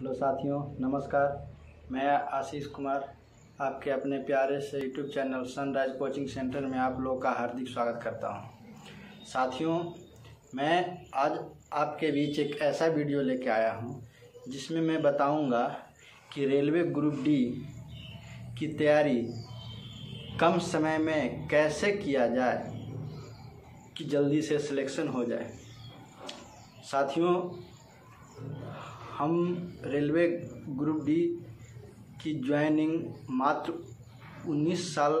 Hello साथियों, नमस्कार मैं आशीष कुमार, आपके अपने प्यारे से YouTube channel Sunrise Coaching Centre में आप लोग का हार्दिक स्वागत करता हूँ। साथियों, मैं आज आपके बीच एक ऐसा वीडियो लेके आया हूँ, जिसमें मैं बताऊँगा कि रेलवे ग्रुप डी की तैयारी कम समय में कैसे किया जाए कि जल्दी से सिलेक्शन हो जाए साथियों हम रेलवे ग्रुप डी की ज्वाइनिंग मात्र 19 साल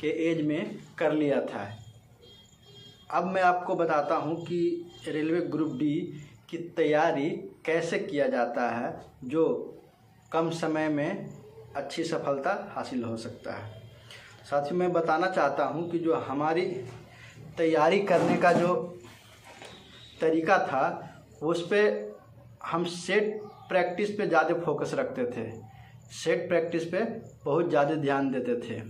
के एज में कर लिया था। अब मैं आपको बताता हूँ कि रेलवे ग्रुप डी की तैयारी कैसे किया जाता है, जो कम समय में अच्छी सफलता हासिल हो सकता है। साथ ही मैं बताना चाहता हूँ कि जो हमारी तैयारी करने का जो तरीका था, उस पर हम सेट प्रैक्टिस पे ज़्यादा फोकस रखते थे। सेट प्रैक्टिस पे बहुत ज़्यादा ध्यान देते थे।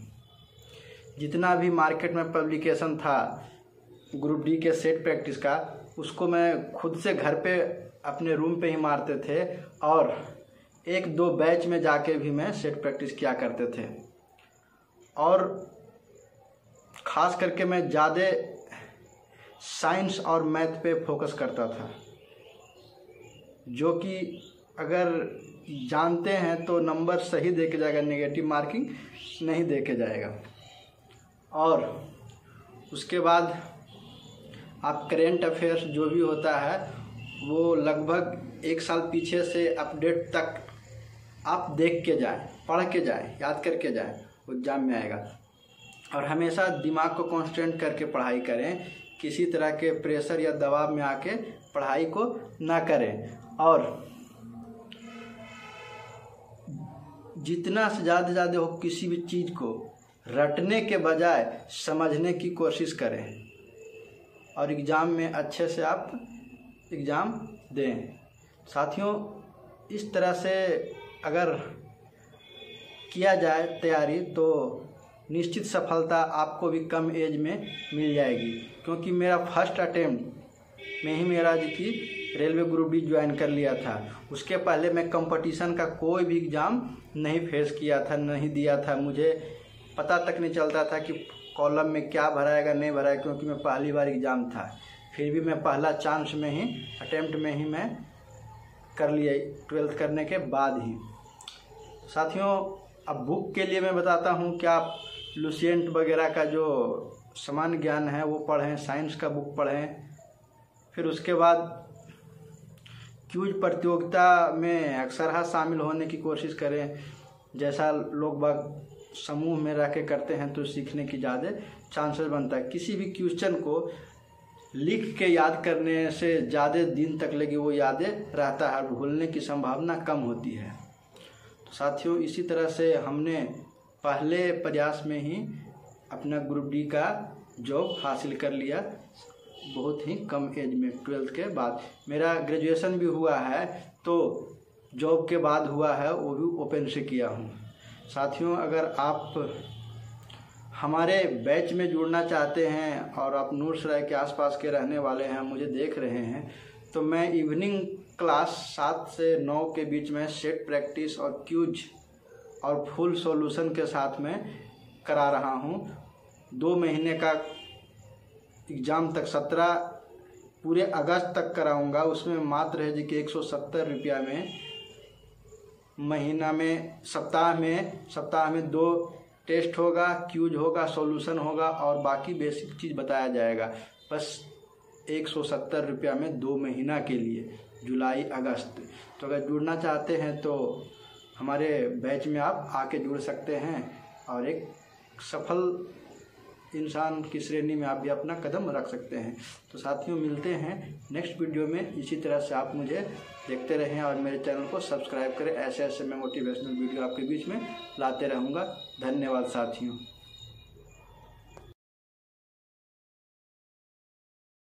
जितना भी मार्केट में पब्लिकेशन था ग्रुप डी के सेट प्रैक्टिस का, उसको मैं खुद से घर पे अपने रूम पे ही मारते थे और एक दो बैच में जाके भी मैं सेट प्रैक्टिस किया करते थे। और ख़ास करके मैं ज़्यादा साइंस और मैथ पे फोकस करता था, जो कि अगर जानते हैं तो नंबर सही देखे जाएगा नेगेटिव मार्किंग नहीं देखे जाएगा। और उसके बाद आप करेंट अफेयर्स जो भी होता है, वो लगभग एक साल पीछे से अपडेट तक आप देख के जाएँ, पढ़ के जाएँ, याद करके जाएँ एग्ज़ाम में आएगा। और हमेशा दिमाग को कॉन्स्टेंट करके पढ़ाई करें, किसी तरह के प्रेशर या दबाव में आके पढ़ाई को ना करें। और जितना से ज़्यादा ज़्यादा हो किसी भी चीज़ को रटने के बजाय समझने की कोशिश करें। और एग्ज़ाम में अच्छे से आप एग्ज़ाम दें। साथियों, इस तरह से अगर किया जाए तैयारी तो निश्चित सफलता आपको भी कम एज में मिल जाएगी। क्योंकि मेरा फ़र्स्ट अटेम्प्ट में ही मेरा जी की रेलवे ग्रुप डी ज्वाइन कर लिया था। उसके पहले मैं कंपटीशन का कोई भी एग्ज़ाम नहीं फेस किया था, नहीं दिया था। मुझे पता तक नहीं चलता था कि कॉलम में क्या भराएगा, नहीं भराएगा, क्योंकि मैं पहली बार एग्ज़ाम था। फिर भी मैं पहला चांस में ही अटेम्प्ट में ही मैं कर लिया ट्वेल्थ करने के बाद ही। साथियों, अब बुक के लिए मैं बताता हूँ कि आप लुसियंट वगैरह का जो समान ज्ञान है, वो पढ़ें साइंस का बुक पढ़ें। फिर उसके बाद क्यूज प्रतियोगिता में अक्सरहा शामिल होने की कोशिश करें। जैसा लोग बाग समूह में रह के करते हैं तो सीखने की ज़्यादा चांसेस बनता है। किसी भी क्वेश्चन को लिख के याद करने से ज़्यादा दिन तक लगे, वो यादें रहता है भूलने की संभावना कम होती है। तो साथियों, इसी तरह से हमने पहले प्रयास में ही अपना ग्रुप डी का जॉब हासिल कर लिया। बहुत ही कम एज में, ट्वेल्थ के बाद। मेरा ग्रेजुएशन भी हुआ है तो जॉब के बाद हुआ है, वो भी ओपन से किया हूँ। साथियों, अगर आप हमारे बैच में जुड़ना चाहते हैं और आप नूरसराय के आसपास के रहने वाले हैं, मुझे देख रहे हैं तो मैं इवनिंग क्लास सात से नौ के बीच में सेट प्रैक्टिस और क्यूज और फुल सॉल्यूशन के साथ में करा रहा हूँ। दो महीने का एग्ज़ाम तक सत्रह, पूरे अगस्त तक कराऊँगा। उसमें मात्र है जी कि एक सौ सत्तर रुपया में, महीना में, सप्ताह में सप्ताह में दो टेस्ट होगा, क्यूज होगा, सॉल्यूशन होगा और बाकी बेसिक चीज़ बताया जाएगा। बस एक सौ सत्तर रुपया में दो महीना के लिए, जुलाई, अगस्त। तो अगर जुड़ना चाहते हैं तो हमारे बैच में आप आके जुड़ सकते हैं और एक सफल इंसान की श्रेणी में आप भी अपना कदम रख सकते हैं। तो साथियों, मिलते हैं नेक्स्ट वीडियो में। इसी तरह से आप मुझे देखते रहें और मेरे चैनल को सब्सक्राइब करें। ऐसे ऐसे मैं मोटिवेशनल वीडियो आपके बीच में लाते रहूँगा। धन्यवाद साथियों।